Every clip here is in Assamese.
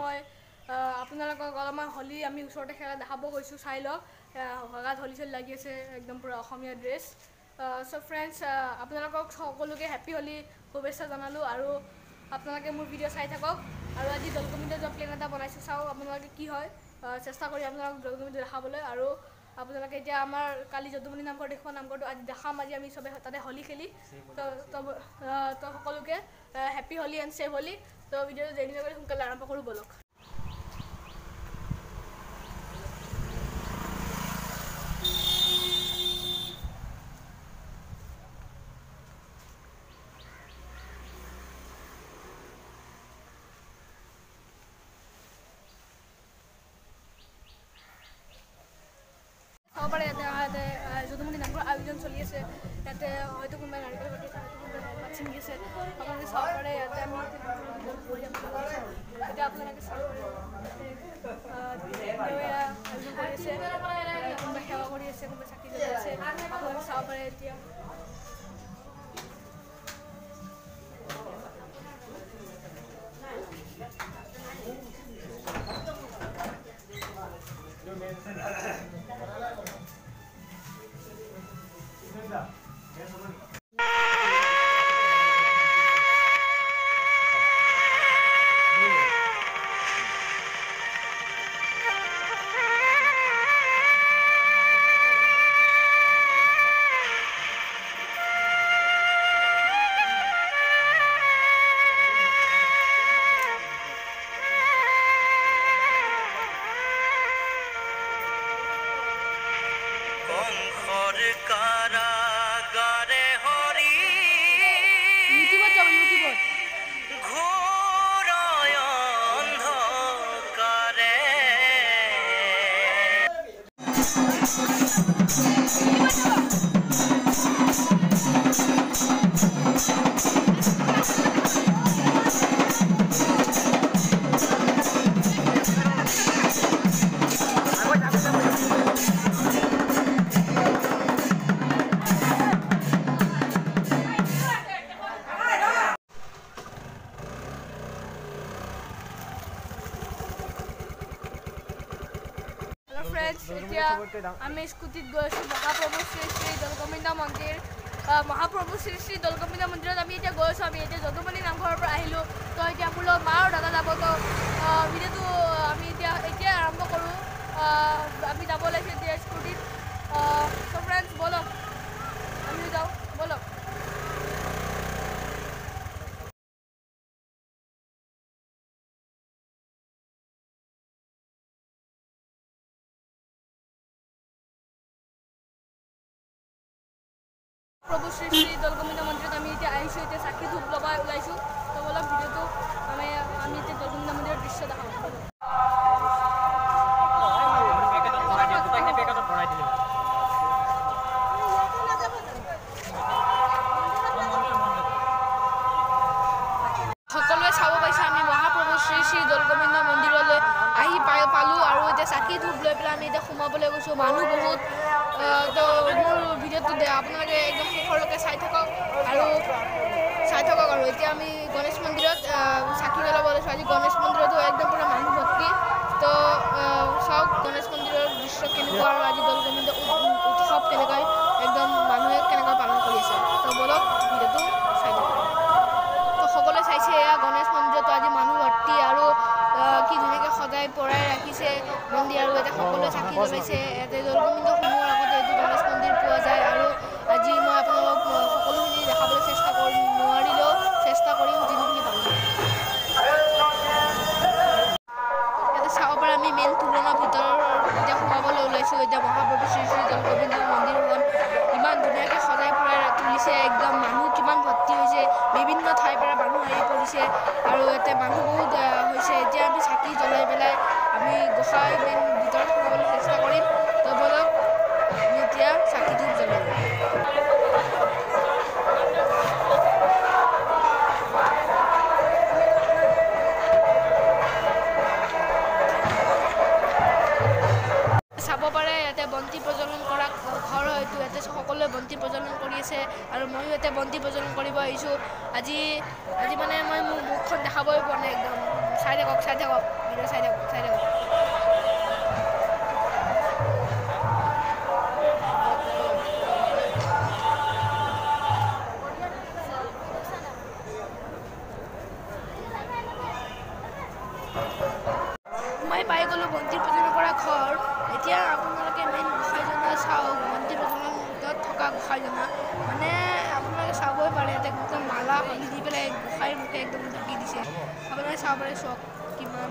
মই আপোনালোকক অলপমান হোলী আমি ওচৰতে খেলা দেখাব গৈছোঁ চাই লওক। গাত হোলী চলি লাগি আছে একদম পূৰা অসমীয়া ড্ৰেছ চ' ফ্ৰেণ্ডছ আপোনালোকক সকলোকে হেপ্পী হোলী শুভেচ্ছা জনালোঁ আৰু আপোনালোকে মোৰ ভিডিঅ' চাই থাকক। আৰু আজি দৌলগোবিন্দ যোৱা প্লেন এটা বনাইছোঁ চাওঁ আপোনালোকে কি হয়। চেষ্টা কৰি আপোনালোকক দৌলগোবিন্দ দেখাবলৈ আৰু আপোনালোকে এতিয়া আমাৰ কালি যদুমণি নামঘৰ দেখুওৱা নামঘৰটো আজি দেখাম আজি আমি চবে তাতে হোলী খেলি। তো সকলোকে happy Holi and safe Holi. তো ভিডিঅ'টো দেৰি নকৰি সোনকালে আৰম্ভ কৰোঁ ব'লক আয়োজন চলি আছে ইয়াতে হয়তো কোনোবাই নাৰিকল পাতি আছে হয়তো কোনোবাই ছিঙি আছে আপোনালোকে চাব পাৰে ইয়াতে আমি কৰি এতিয়া আপোনালোকে চাব পাৰে ইয়াতে, আহ, দেউৰীয়া আয়োজন কৰি আছে আহ, কোনোবাই সেৱা কৰি আছে কোনোবাই চাকি জ্বলাই আছে আপোনালোকে চাব পাৰে এতিয়া আমি স্কুটিত গৈ আছোঁ মহাপ্ৰভু শ্ৰী শ্ৰী দৌলগোবিন্দ মন্দিৰ। মহাপ্ৰভু শ্ৰী শ্ৰী দৌলগোবিন্দ মন্দিৰত আমি এতিয়া গৈ আছোঁ আমি এতিয়া যদুমণি নামঘৰৰ পৰা আহিলোঁ। তো এতিয়া মোৰ লগত মা আৰু দাদা যাব তো ভিডিঅ'টো আমি এতিয়া এতিয়াই আৰম্ভ কৰোঁ। আমি যাব ওলাইছোঁ এতিয়া স্কুটিত চ' ফ্ৰেণ্ডছ ব'লক আমিও যাওঁ ব'লক প্ৰভু শ্ৰী শ্ৰী দৌলগোবিন্দ মন্দিৰত আমি এতিয়া আহিছোঁ এতিয়া চাকি ধূপ লগাই ওলাইছোঁ তো বলক ভিডিঅ'টো আমি এতিয়া চাকি ধূপ লৈ পেলাই আমি এতিয়া সোমাবলৈ গৈছোঁ। মানুহ বহুত তো মোৰ ভিডিঅ'টো আপোনালোকে একদম শেষৰলৈকে চাই থাকক আৰু চাই থাকক আৰু। এতিয়া আমি গণেশ মন্দিৰত চাকি জ্বলাব লৈছোঁ। আজি গণেশ মন্দিৰতো একদম পূৰা মানুহ ভৰ্তি। তো চাওক গণেশ মন্দিৰৰ দৃশ্য কেনেকুৱা আৰু আজি দৌলগোবিন্দ উ- সকলোৱে চাকি জ্বলাইছে ইয়াতে মানুহ বহুত আহ, হৈছে। এতিয়া আমি চাকি জ্বলাই পেলাই আমি গোসাঁই মেইন ভিতৰত সোমাবলৈ চেষ্টা কৰিম। তো বলক আমি এতিয়া চাকি ধূপ জ্বলাম। ইয়াতে বন্তি প্ৰজ্বলন কৰা ঘৰ হয়তো ইয়াতে সকলোৱে বন্তি প্ৰজ্বলন কৰি আছে আৰু ময়ো ইয়াতে বন্তি প্ৰজ্বলন কৰিব আহিছোঁ। আজি আজি মানে মই মোৰ মুখখন দেখাবই পোৱা নাই একদম। চাই থাকক চাই থাকক ভিডিঅ' চাই থাকক চাই থাকক। গোসাঁইৰ মুখে একদম ঢুকি দিছে। আপোনালোকে চাব পাৰে চক কিমান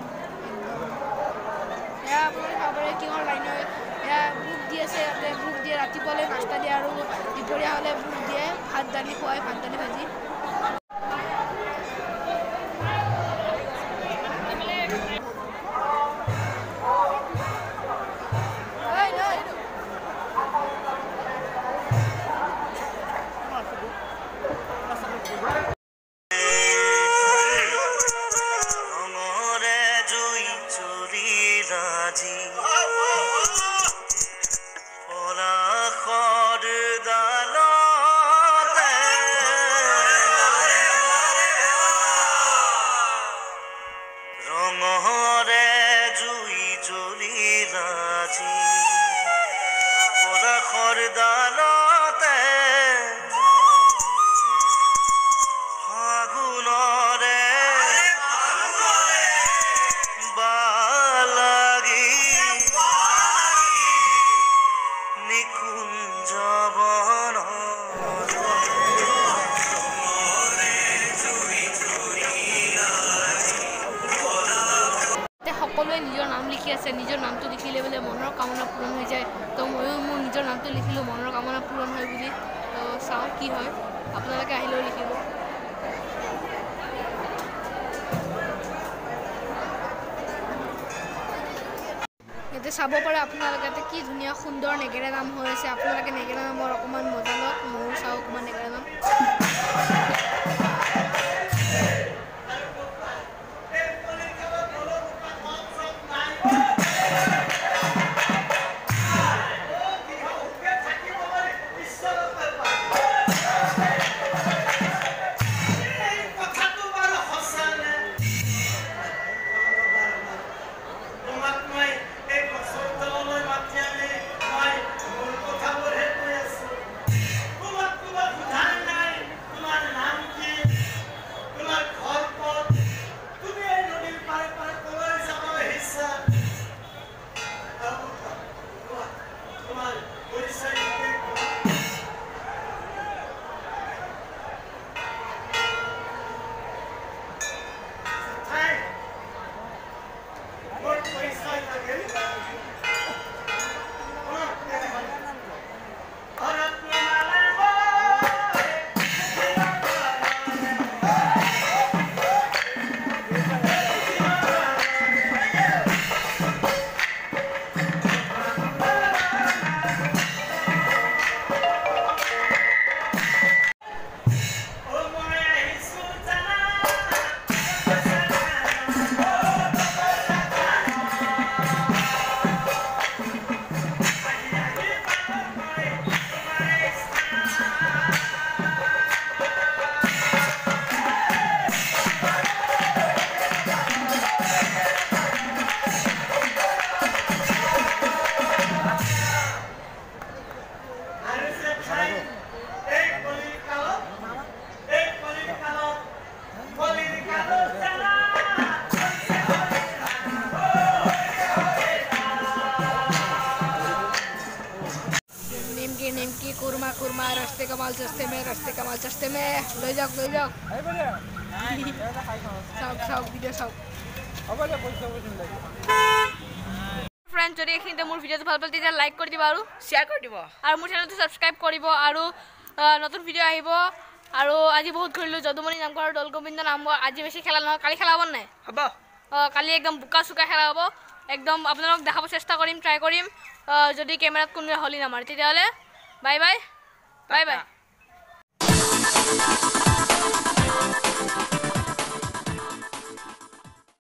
এয়া আপোনালোকে চাব পাৰে কিহৰ লাইনৰ এয়া বুক দি আছে বুক দিয়ে ৰাতিপুৱালৈ নাস্তা দিয়ে আৰু দুপৰীয়া হ'লে বুক দিয়ে ভাত দালি খুৱাই ভাত দালি ভাজি। পলাশৰ ডালতে লিখি আছে নিজৰ নামটো লিখিলে বোলে মনৰ কামনা পূৰণ হৈ যায়। তো ময়ো মোৰ নিজৰ নামটো লিখিলোঁ মনৰ কামনা পূৰণ হয় বুলি। তো চাওঁ কি হয়। আপোনালোকে আহিলেও লিখিব। ইয়াতে চাব পাৰে আপোনালোকে কি ধুনীয়া সুন্দৰ নেগেৰা নাম হৈ আছে। আপোনালোকে নেগেৰা নামৰ অকণমান মজা লওক ময়ো চাওঁ অকণমান নেগেৰা নিমকি কুৰমা কুৰমা ৰাস্তে কামাল চস্তে মে ৰাস্তে কামাল চস্তে মে লৈ যাওক লৈ যাওক চাওক চাওক ভিডিঅ' চাওক ফ্ৰেণ্ড যদি এইখিনিতে মোৰ ভিডিঅ'টো ভাল পালে তেতিয়া লাইক কৰি দিব আৰু শ্বেয়াৰ কৰি দিব। আৰু মোৰ চেনেলটো ছাবস্ক্ৰাইব কৰিব আৰু আ, নতুন ভিডিঅ' আহিব। আৰু আজি বহুত ঘূৰিলোঁ যদুমণি নামঘৰ আৰু দৌল গোবিন্দ নামঘৰ। আজি বেছি খেলা নহয় কালি খেলা হ'ব নাই? হ'ব। আহ, কালি একদম বোকা চোকা খেলা হ'ব। একদম আপোনালোকক দেখাব চেষ্টা কৰিম ট্ৰাই কৰিম। আহ, যদি কেমেৰাত কোনোৱে হলি নামাৰে তেতিয়াহ'লে বাই বাই 拜拜。